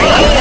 Sorry.